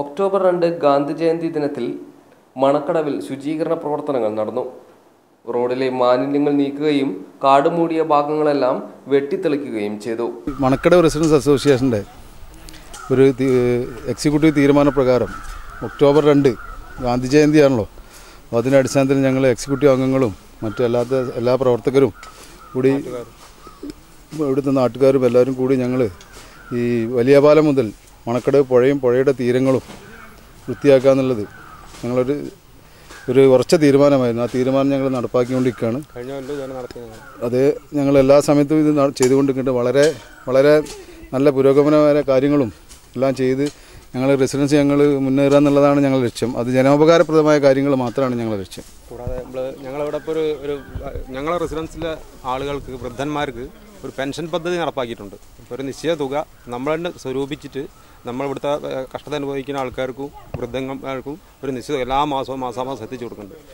October രണ്ട് ഗാന്ധി ജയന്തി ദിനത്തിൽ മണക്കടവിൽ ശുചീകരണ പ്രവർത്തനങ്ങൾ നടന്നു. റോഡിലെ മാലിന്യങ്ങൾ നീക്കുകയും കാട് മൂടിയ ഭാഗങ്ങളെല്ലാം വെട്ടിത്തെളിക്കുകയും ചെയ്തു. മണക്കടവ് റെസിഡൻസ് അസോസിയേഷന്റെ ഒരു എക്സിക്യൂട്ടീവ് തീരുമാനപ്രകാരം ഒക്ടോബർ രണ്ട് ഗാന്ധി ജയന്തിയാണല്ലോ. അപ്പോൾ അതിന്റെ അടിസ്ഥാനത്തിൽ ഞങ്ങൾ എക്സിക്യൂട്ടീവ് അംഗങ്ങളും മറ്റു അല്ലാത്ത എല്ലാ പ്രവർത്തകരും കൂടി ഇവിടുത്തെ നാട്ടുകാരും എല്ലാവരും കൂടി ഞങ്ങൾ ഈ വലിയ പാലം മുതൽ മണക്കടവ് പുഴയും പുഴയുടെ തീരങ്ങളും വൃത്തിയാക്കുക എന്നുള്ളത് ഞങ്ങളൊരു ഒരു ഉറച്ച തീരുമാനമായിരുന്നു. ആ തീരുമാനം ഞങ്ങൾ നടപ്പാക്കിക്കൊണ്ടിരിക്കുകയാണ്. അത് ഞങ്ങൾ എല്ലാ സമയത്തും ഇത് ചെയ്തുകൊണ്ടിരിക്കുന്നുണ്ട്. വളരെ വളരെ നല്ല പുരോഗമനമായ കാര്യങ്ങളും എല്ലാം ചെയ്ത് ഞങ്ങൾ റെസിഡൻസ് ഞങ്ങൾ മുന്നേറുക എന്നുള്ളതാണ് ഞങ്ങളുടെ ലക്ഷ്യം. അത് ജനോപകാരപ്രദമായ കാര്യങ്ങൾ മാത്രമാണ് ഞങ്ങളുടെ ലക്ഷ്യം. കൂടാതെ നമ്മൾ ഞങ്ങളിവിടെ ഇപ്പോൾ ഒരു ഒരു ഞങ്ങളെ റെസിഡൻസിലെ ആളുകൾക്ക് വൃദ്ധന്മാർക്ക് ഒരു പെൻഷൻ പദ്ധതി നടപ്പാക്കിയിട്ടുണ്ട്. ഒരു നിശ്ചയ തുക നമ്മൾ തന്നെ സ്വരൂപിച്ചിട്ട് നമ്മൾ ഇവിടുത്തെ കഷ്ടത അനുഭവിക്കുന്ന ആൾക്കാർക്കും വൃദ്ധങ്ങൾക്കും ഒരു നിശ്ചിത എല്ലാ മാസവും മാസാമാസം എത്തിച്ചു കൊടുക്കുന്നുണ്ട്.